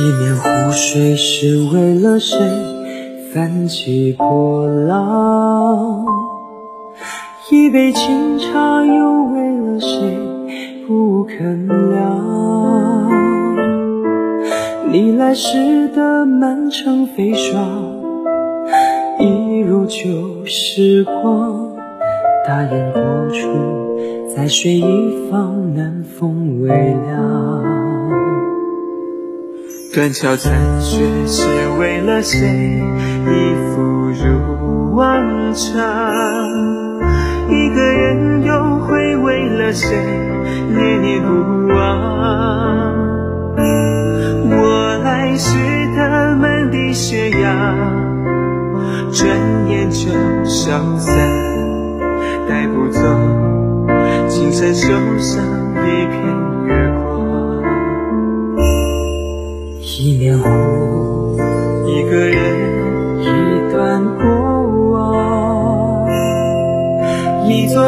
一面湖水是为了谁泛起波浪？一杯清茶又为了谁不肯凉？你来时的满城飞霜，一如旧时光。大雁过处，在水一方，南风微凉。断桥残雪是为了谁？一复如往常。一个人又会为了谁念念不忘？我来时的满地雪呀，转眼就消散，带不走青山袖上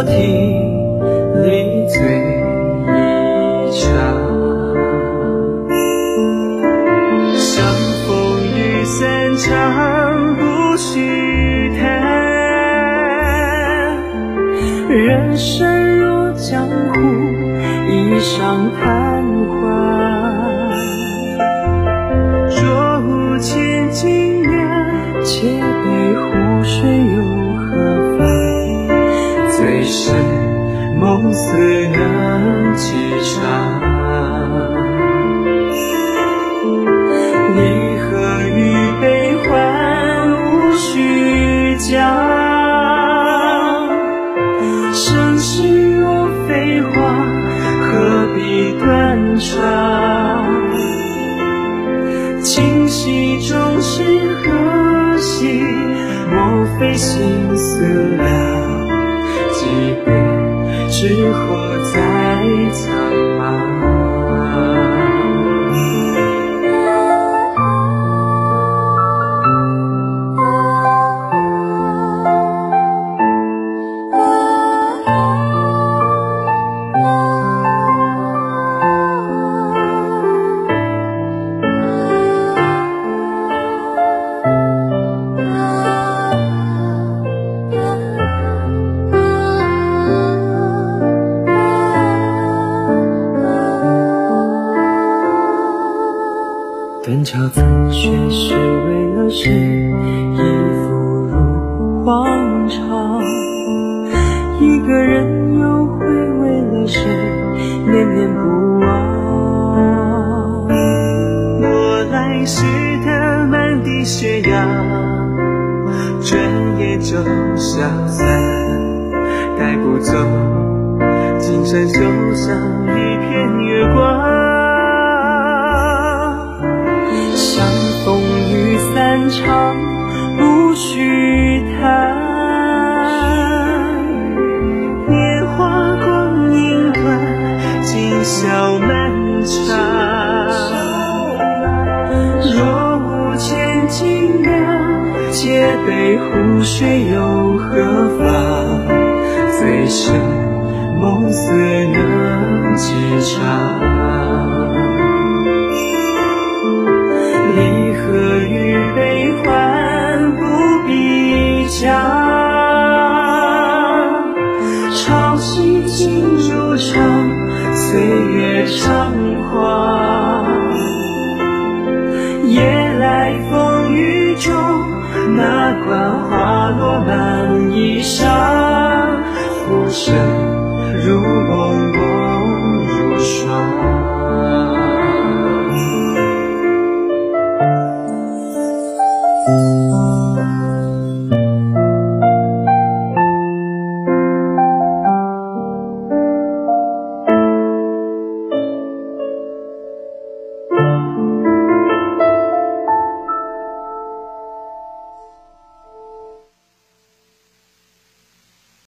亭，里醉一场。相逢雨散场，不须谈。人生若江湖，一晌贪欢。梦死能几场？离合与悲欢无需讲，生死若飞花，何必断肠？今夕终是何夕？莫非心思了？时候断桥残雪是为了谁？一复如往常。一个人又会为了谁念念不忘？我来时的满地雪呀，转眼就消散，带不走青山袖上一片月光。散场，不须谈。年华光阴短，今宵漫长。若无千金酿，借杯湖水又潮汐尽如常，岁月猖狂。夜来风雨中，哪管花落满衣裳？浮生如梦，